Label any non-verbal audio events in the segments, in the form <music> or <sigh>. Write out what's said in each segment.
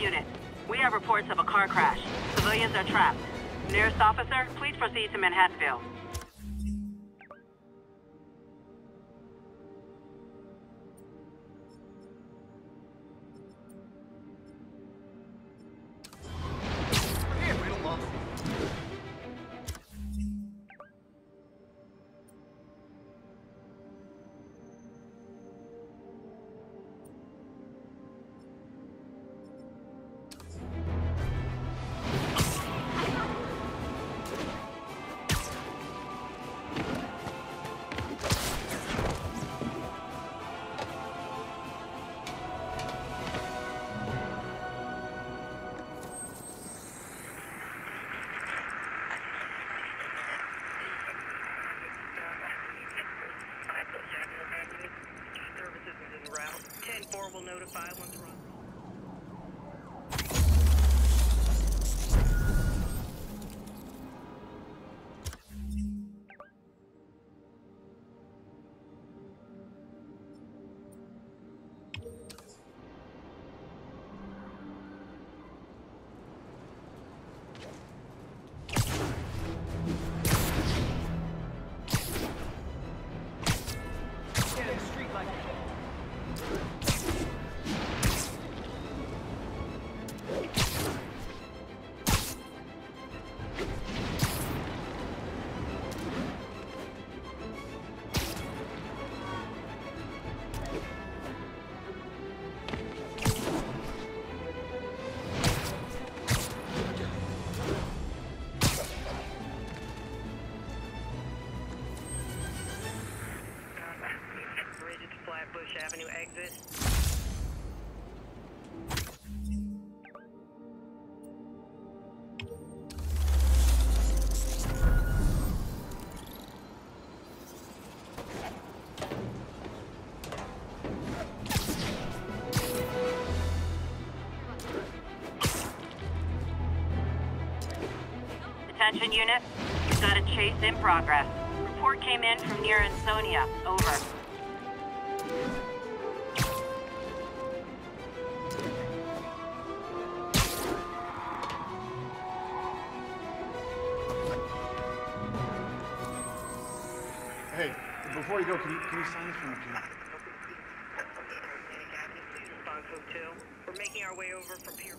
Units, we have reports of a car crash. Civilians are trapped. Nearest officer, please proceed to Manhattanville. Attention unit, we've got a chase in progress. Report came in from near Ansonia. Over. Hey, before you go, can you, can you sign this for me, please? Please respond hotel. We're making our way over from Pier.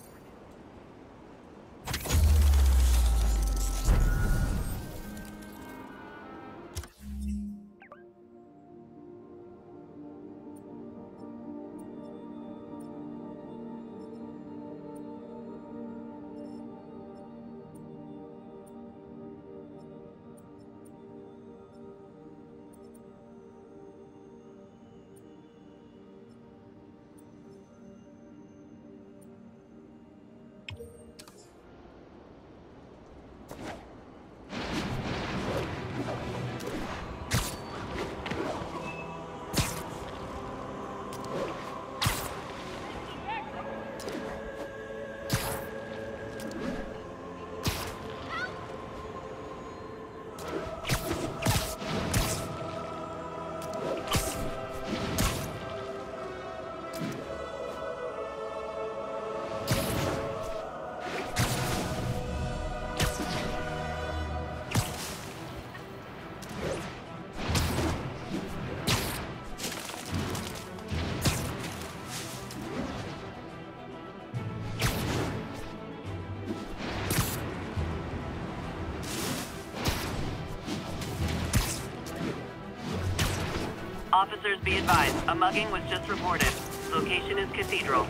Officers be advised, a mugging was just reported. Location is Cathedral.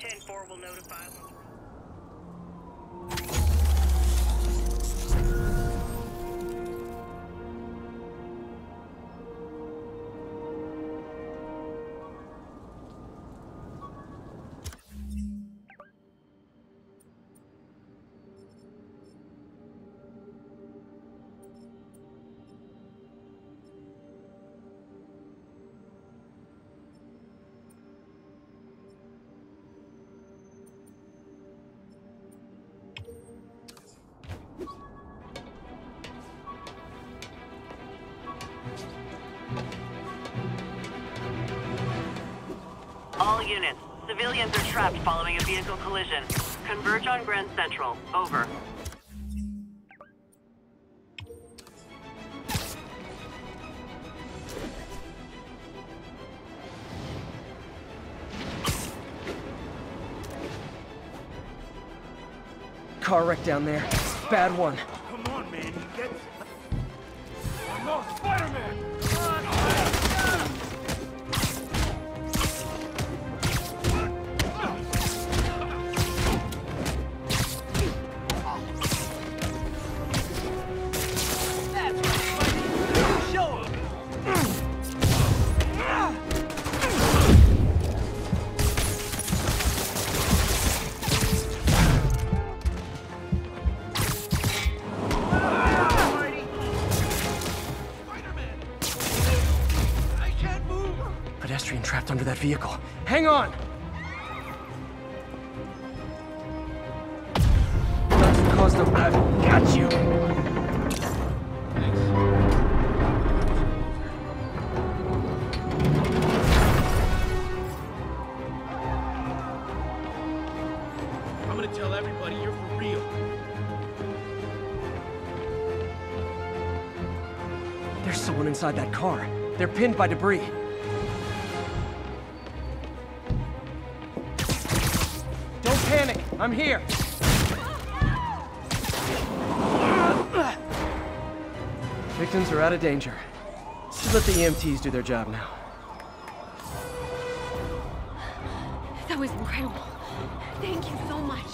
10-4 will notify. All units, civilians are trapped following a vehicle collision. Converge on Grand Central. Over. Car wreck down there. Bad one. Car. They're pinned by debris. Don't panic. I'm here. Victims are out of danger. Should let the EMTs do their job now. That was incredible. Thank you so much.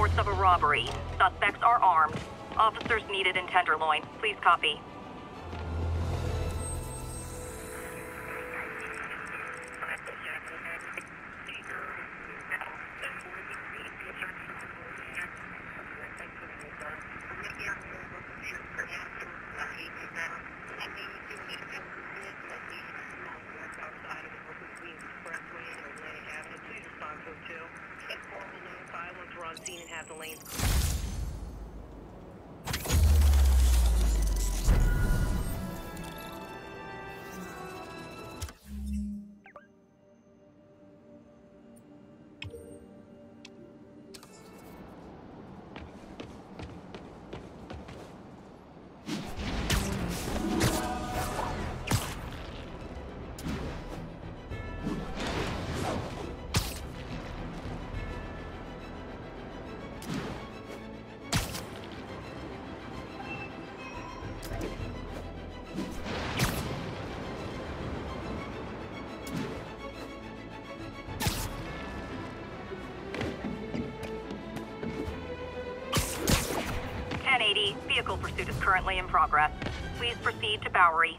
Reports of a robbery. Suspects are armed. Officers needed in Tenderloin. Please copy. currently in progress. Please proceed to Bowery.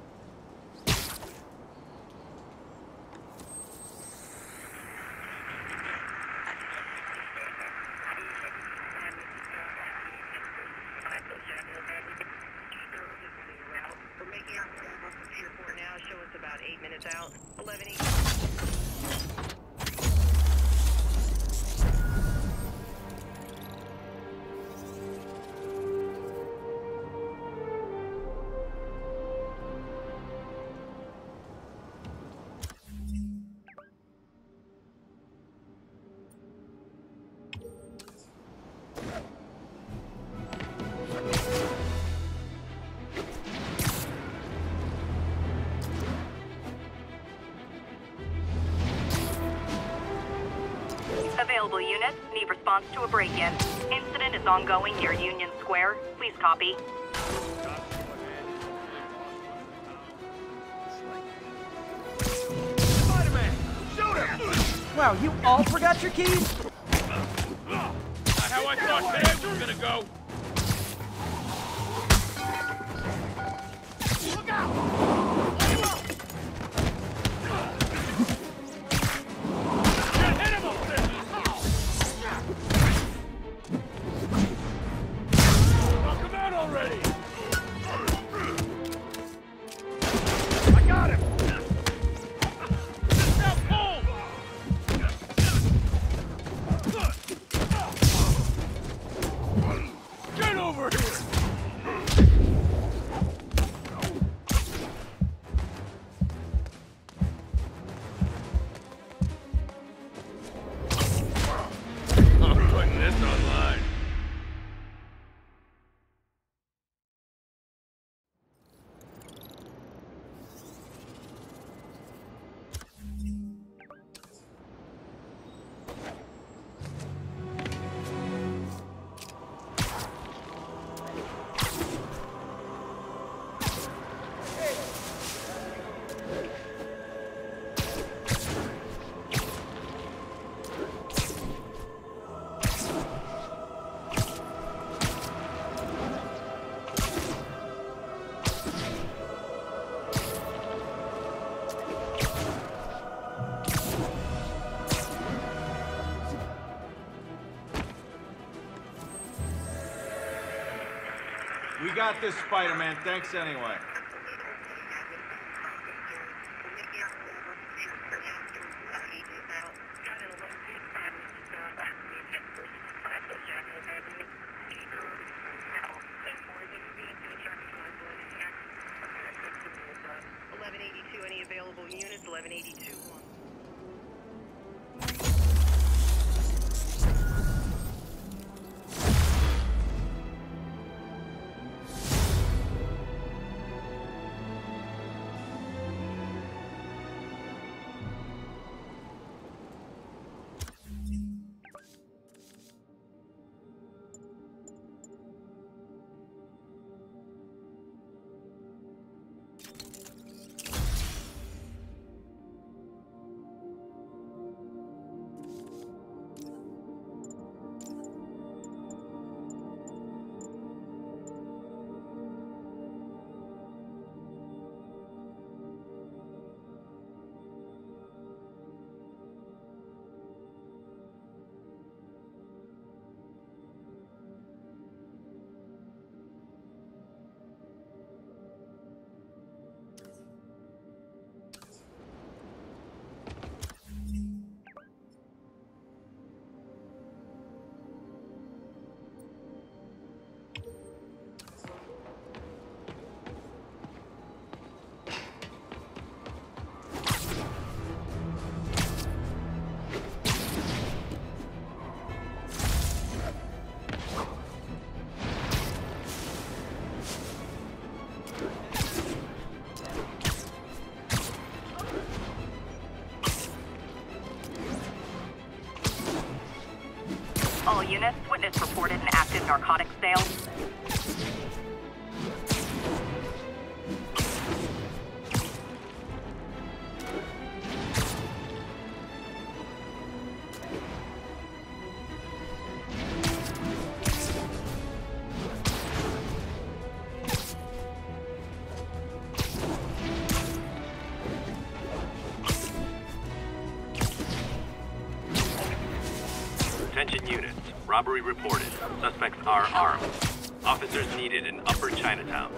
response to a break-in. Incident is ongoing near Union Square. Please copy. Wow, you all forgot your keys? got this, Spider-Man. Thanks anyway. reported an active narcotics Robbery reported. Suspects are armed. Officers needed in Upper Chinatown.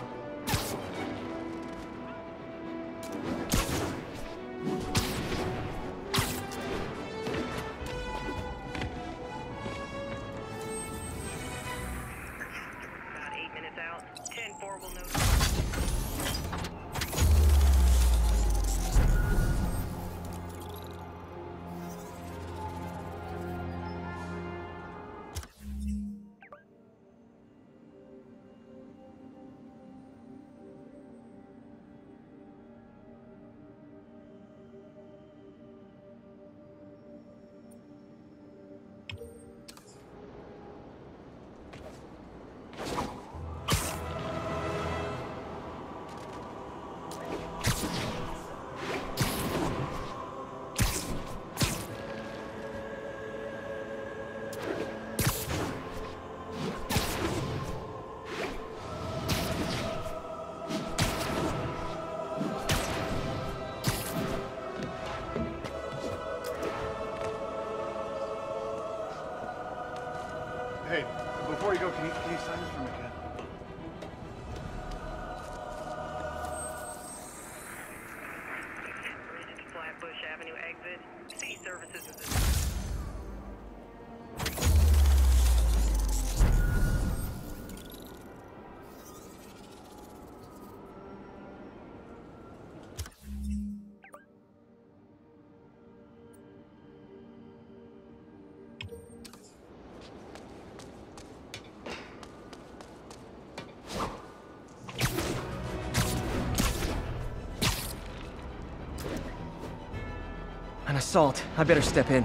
An assault. I better step in.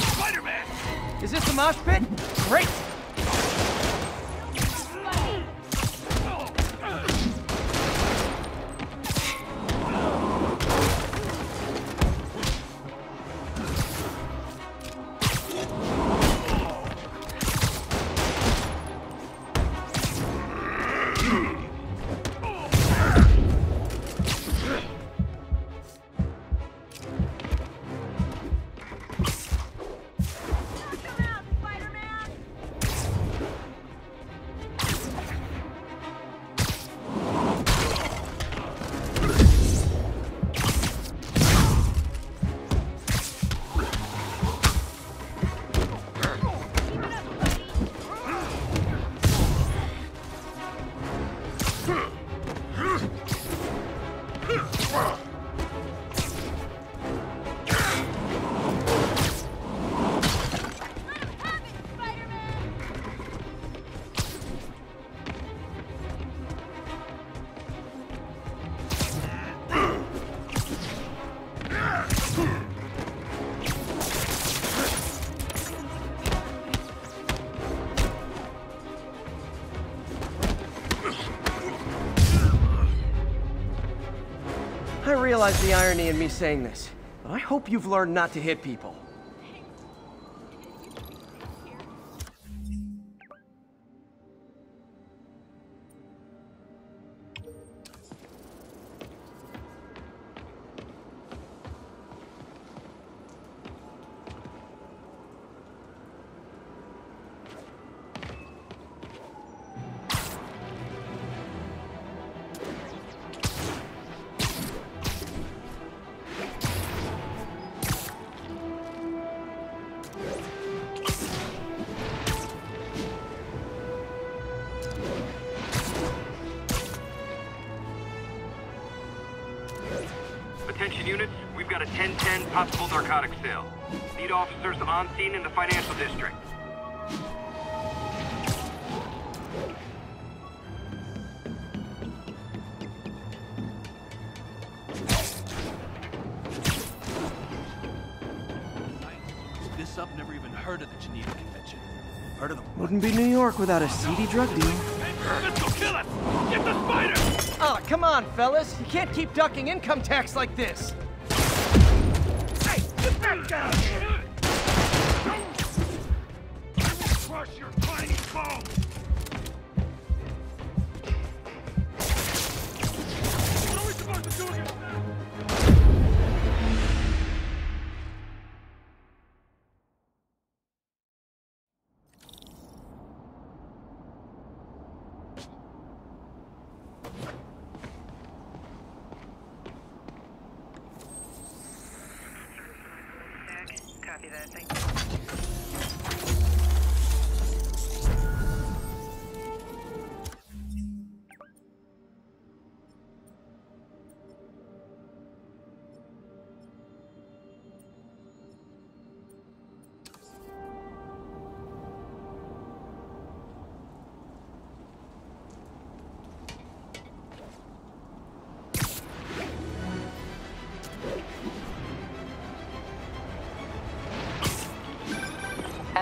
Spider-Man! Is this the mosh pit? Great! Realize the irony in me saying this, but I hope you've learned not to hit people. Possible narcotic sale. Need officers on scene in the financial district. This up, never even heard of the Geneva Convention. Heard of them? Wouldn't be New York without a seedy drug deal. Let's go kill it! Get the spider! Ah, come on, fellas. You can't keep ducking income tax like this. Down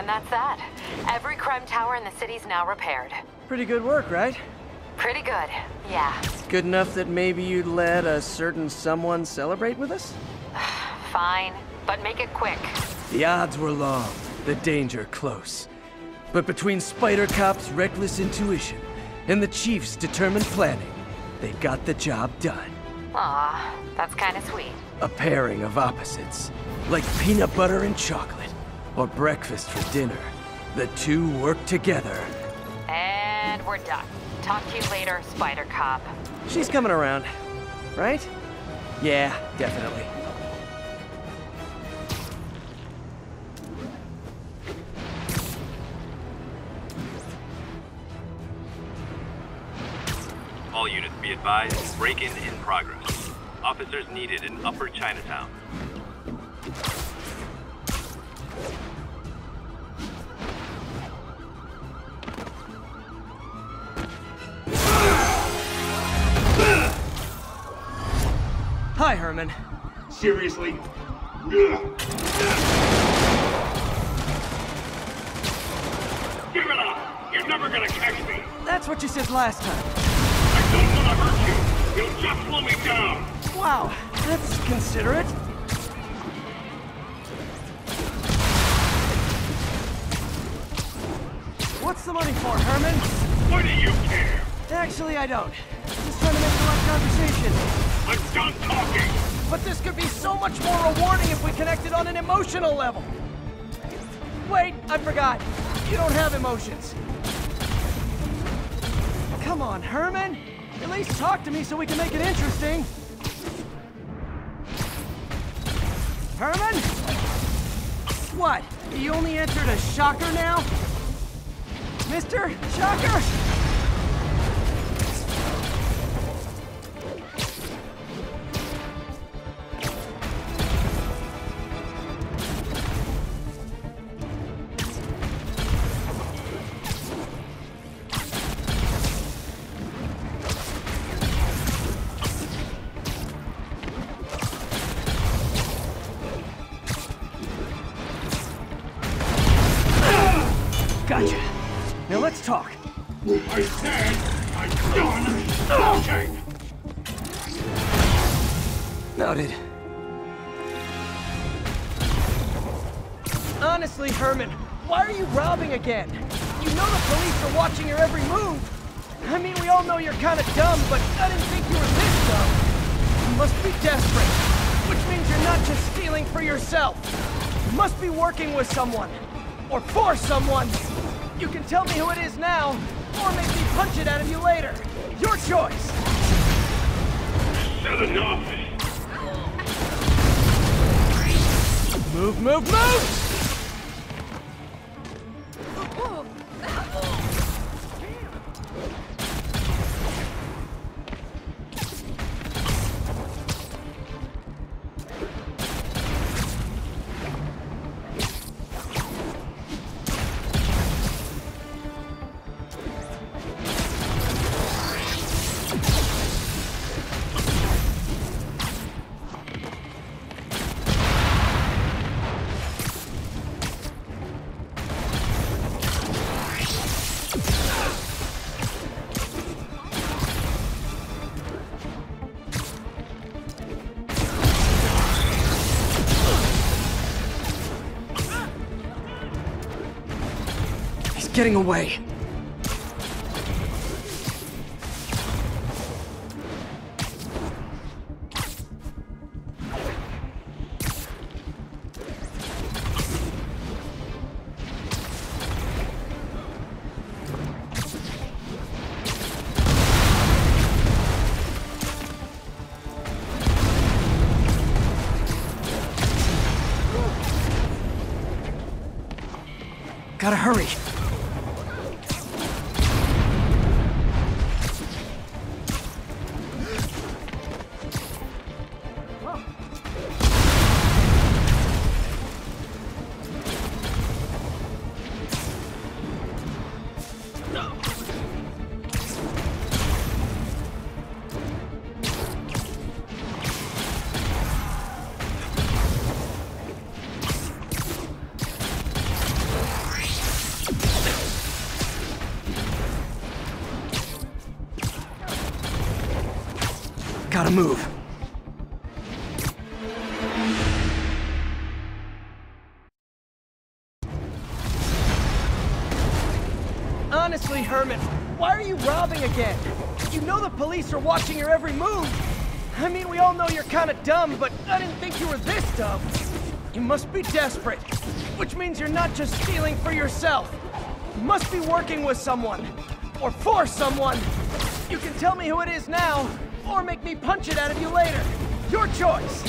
And that's that. Every crime tower in the city's now repaired. Pretty good work, right? Pretty good, yeah. Good enough that maybe you'd let a certain someone celebrate with us? <sighs> Fine, but make it quick. The odds were long, the danger close. But between Spider Cop's reckless intuition and the Chief's determined planning, they got the job done. Aw, that's kinda sweet. A pairing of opposites, like peanut butter and chocolate, or breakfast for dinner. The two work together. And we're done. Talk to you later, Spider Cop. She's coming around, right? Yeah, definitely. All units be advised, break-in in progress. Officers needed in Upper Chinatown. Hi, Seriously? Give it up! You're never gonna catch me! That's what you said last time. I don't wanna hurt you! You'll just slow me down! Wow, that's considerate. What's the money for, Herman? Why do you care? Actually, I don't. Just trying to make the right conversation. I'm done talking! Much more rewarding if we connected on an emotional level. Wait, I forgot. You don't have emotions. Come on, Herman. At least talk to me so we can make it interesting. Herman? What? You only answered a shocker now? Mr. Shocker? Noted. Honestly, Herman, why are you robbing again? You know the police are watching your every move. I mean, we all know you're kind of dumb, but I didn't think you were this dumb. You must be desperate, which means you're not just stealing for yourself. You must be working with someone, or for someone. You can tell me who it is now, or make me punch it out of you later. Your choice. Said enough! Move, move, move! getting away. Gotta hurry. Are watching your every move. I mean, we all know you're kinda dumb, but I didn't think you were this dumb. You must be desperate, which means you're not just stealing for yourself. You must be working with someone, or for someone. You can tell me who it is now, or make me punch it out of you later. Your choice.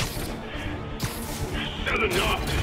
Said enough.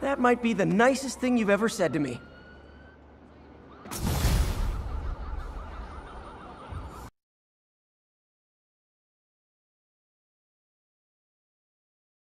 That might be the nicest thing you've ever said to me.